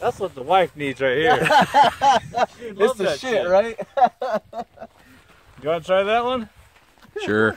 That's what the wife needs right here. it's the shit, shit, right? you want to try that one? Sure.